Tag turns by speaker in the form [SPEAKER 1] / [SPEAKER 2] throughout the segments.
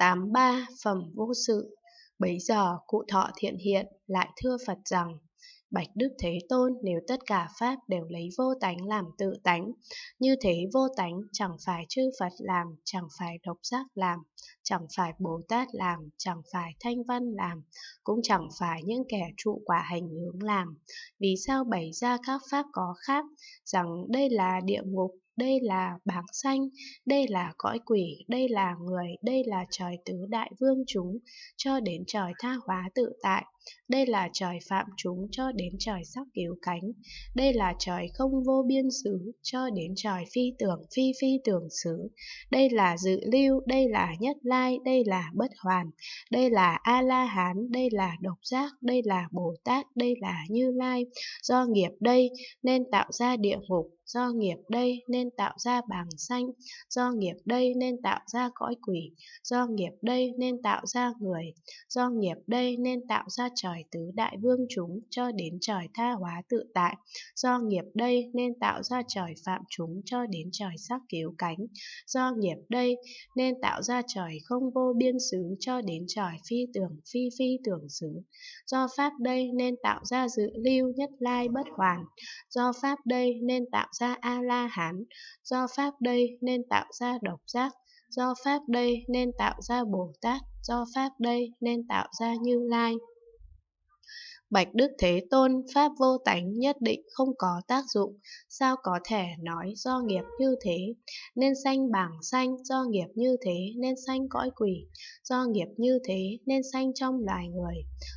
[SPEAKER 1] 83 Phẩm vô sự Bấy giờ cụ thọ thiện hiện lại thưa Phật rằng Bạch Đức Thế Tôn nếu tất cả Pháp đều lấy vô tánh làm tự tánh, như thế vô tánh chẳng phải chư Phật làm, chẳng phải độc giác làm, chẳng phải Bồ Tát làm, chẳng phải Thanh Văn làm, cũng chẳng phải những kẻ trụ quả hành hướng làm. Vì sao bày ra các Pháp có khác, rằng đây là địa ngục, đây là bảng xanh, đây là cõi quỷ, đây là người, đây là trời tứ đại vương chúng, cho đến trời tha hóa tự tại, đây là trời phạm chúng cho đến trời sắc cứu cánh, đây là trời không vô biên xứ cho đến trời phi tưởng phi phi tưởng xứ, đây là dự lưu, đây là nhất lai, đây là bất hoàn, đây là A-la-hán, đây là độc giác, đây là Bồ Tát, đây là Như Lai, do nghiệp đây nên tạo ra địa ngục, do nghiệp đây nên tạo ra bàng xanh, do nghiệp đây nên tạo ra cõi quỷ, do nghiệp đây nên tạo ra người, do nghiệp đây nên tạo ra trời tứ đại vương chúng cho đến trời tha hóa tự tại, do nghiệp đây nên tạo ra trời phạm chúng cho đến trời sắc cứu cánh, do nghiệp đây nên tạo ra trời không vô biên xứ cho đến trời phi tưởng phi phi tưởng xứ, do pháp đây nên tạo ra dự lưu nhất lai bất hoàn, do pháp đây nên tạo ra A-la-hán, do Pháp đây nên tạo ra độc giác, do Pháp đây nên tạo ra Bồ Tát, do Pháp đây nên tạo ra Như Lai. Bạch Đức Thế Tôn, Pháp vô tánh nhất định không có tác dụng, sao có thể nói do nghiệp như thế, nên sanh bảng sanh, do nghiệp như thế nên sanh cõi quỷ, do nghiệp như thế nên sanh trong loài người,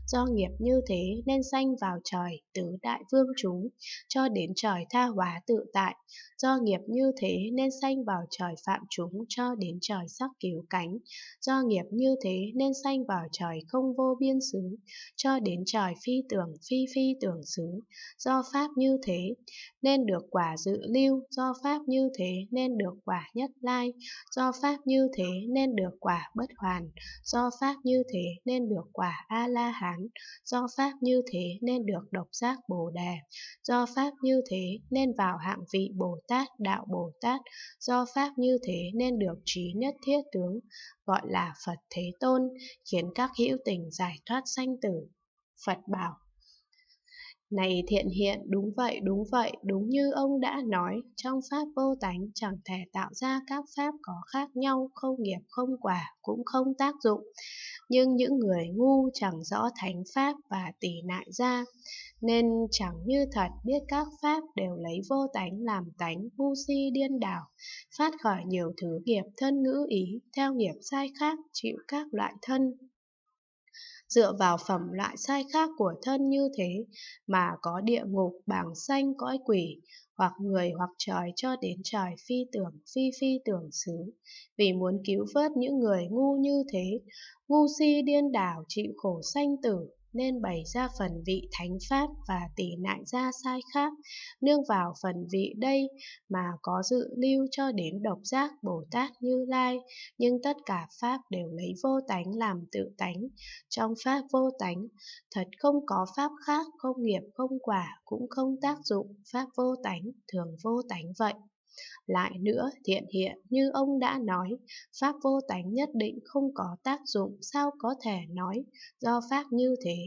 [SPEAKER 1] do nghiệp như thế nên sanh vào trời, tứ đại vương chúng, cho đến trời tha hóa tự tại, do nghiệp như thế nên sanh vào trời phạm chúng cho đến trời sắc cứu cánh, do nghiệp như thế nên sanh vào trời không vô biên xứ, cho đến trời phi tưởng phi phi tưởng xứ, do pháp như thế nên được quả dự lưu, do pháp như thế nên được quả nhất lai, do pháp như thế nên được quả bất hoàn, do pháp như thế nên được quả a la hán, do pháp như thế nên được độc giác bồ đề, do pháp như thế nên vào hạng vị bồ tát đạo bồ tát, do pháp như thế nên được trí nhất thiết tướng, gọi là Phật Thế Tôn, khiến các hữu tình giải thoát sanh tử. Phật bảo này thiện hiện, đúng vậy, đúng vậy, đúng như ông đã nói, trong Pháp vô tánh chẳng thể tạo ra các Pháp có khác nhau, không nghiệp, không quả, cũng không tác dụng. Nhưng những người ngu chẳng rõ thánh Pháp và tỷ nại ra, nên chẳng như thật biết các Pháp đều lấy vô tánh làm tánh, ngu si điên đảo, phát khỏi nhiều thứ nghiệp thân ngữ ý, theo nghiệp sai khác, chịu các loại thân, dựa vào phẩm loại sai khác của thân như thế mà có địa ngục, bảng xanh, cõi quỷ, hoặc người hoặc trời cho đến trời phi tưởng, phi phi tưởng xứ. Vì muốn cứu vớt những người ngu như thế, ngu si điên đảo chịu khổ sanh tử, nên bày ra phần vị thánh pháp và tỷ nại ra sai khác, nương vào phần vị đây mà có dự lưu cho đến độc giác Bồ Tát Như Lai, nhưng tất cả pháp đều lấy vô tánh làm tự tánh. Trong pháp vô tánh, thật không có pháp khác, không nghiệp, không quả, cũng không tác dụng, pháp vô tánh, thường vô tánh vậy. Lại nữa, thiện hiện như ông đã nói, Pháp vô tánh nhất định không có tác dụng, sao có thể nói, do Pháp như thế,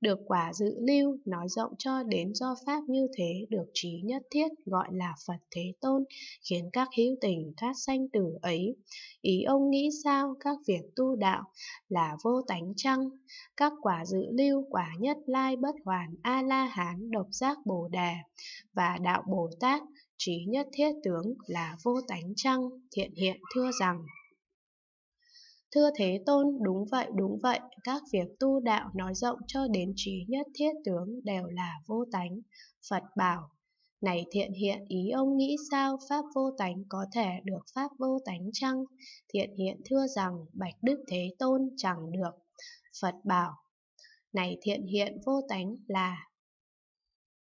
[SPEAKER 1] được quả dự lưu, nói rộng cho đến do Pháp như thế, được trí nhất thiết, gọi là Phật Thế Tôn, khiến các hữu tình thoát sanh tử ấy. Ý ông nghĩ sao, các việc tu đạo là vô tánh chăng? Các quả dự lưu, quả nhất lai bất hoàn, A-la-hán, độc giác bồ đề và đạo Bồ Tát trí nhất thiết tướng là vô tánh chăng, thiện hiện thưa rằng. Thưa Thế Tôn, đúng vậy, đúng vậy, các việc tu đạo nói rộng cho đến trí nhất thiết tướng đều là vô tánh. Phật bảo, này thiện hiện ý ông nghĩ sao Pháp vô tánh có thể được Pháp vô tánh chăng? Thiện hiện thưa rằng Bạch Đức Thế Tôn chẳng được. Phật bảo, này thiện hiện vô tánh là